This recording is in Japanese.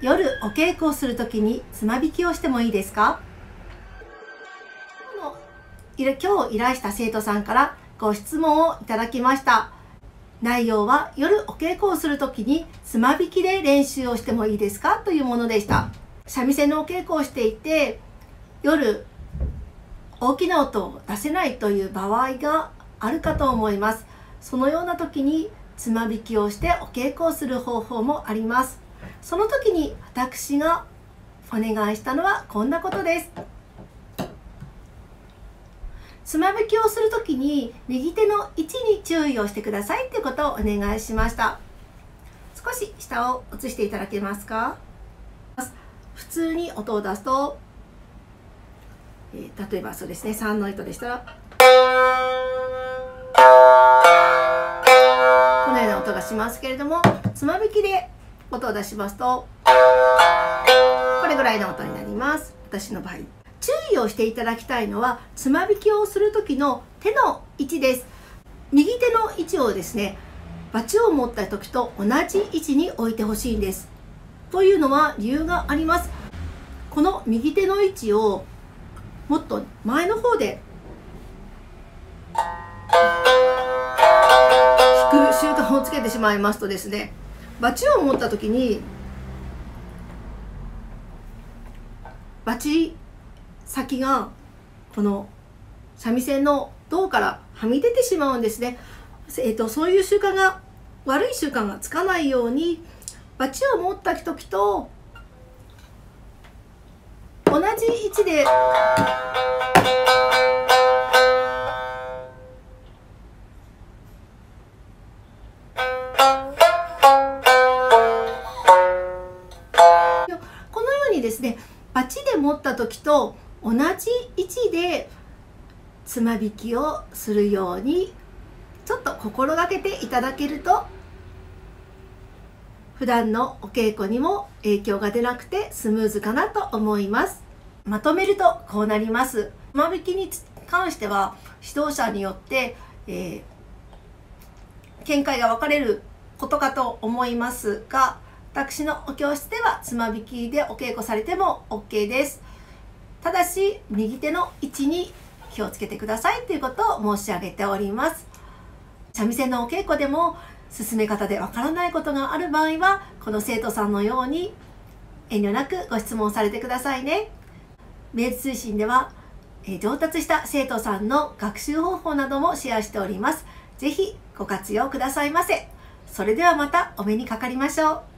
夜お稽古をするときにつま引きをしてもいいですか？今日依頼した生徒さんからご質問をいただきました。内容は夜お稽古をするときにつま引きで練習をしてもいいですか？というものでした。三味線のお稽古をしていて夜大きな音を出せないという場合があるかと思います。そのような時につま引きをしてお稽古をする方法もあります。その時に私がお願いしたのはこんなことです。つま引きをする時に右手の位置に注意をしてくださいってことをお願いしました。少し下を映していただけますか？普通に音を出すと、えー、例えばそうですね3の糸でしたらこのような音がしますけれどもつま引きで音を出しますとこれぐらいの音になります。私の場合。注意をしていただきたいのはつま引きをする時の手の位置です。右手の位置をですねバチを持った時と同じ位置に置いてほしいんです。というのは理由があります。この右手の位置をもっと前の方で弾く習慣をつけてしまいますとですねバチを持った時にバチ先がこの三味線の胴からはみ出てしまうんですね、えーと、そういう習慣が悪い習慣がつかないようにバチを持った時と同じ位置でにですねバチで持った時と同じ位置でつま引きをするようにちょっと心がけていただけると普段のお稽古にも影響が出なくてスムーズかなと思います。まとめるとこうなります。つま引きに関しては指導者によって、えー、見解が分かれることかと思いますが私のお教室ではつま引きでお稽古されても OK ですただし右手の位置に気をつけてくださいということを申し上げております三味線のお稽古でも進め方でわからないことがある場合はこの生徒さんのように遠慮なくご質問されてくださいねメール通信では上達した生徒さんの学習方法などもシェアしております。ぜひご活用くださいませ。それではまたお目にかかりましょう。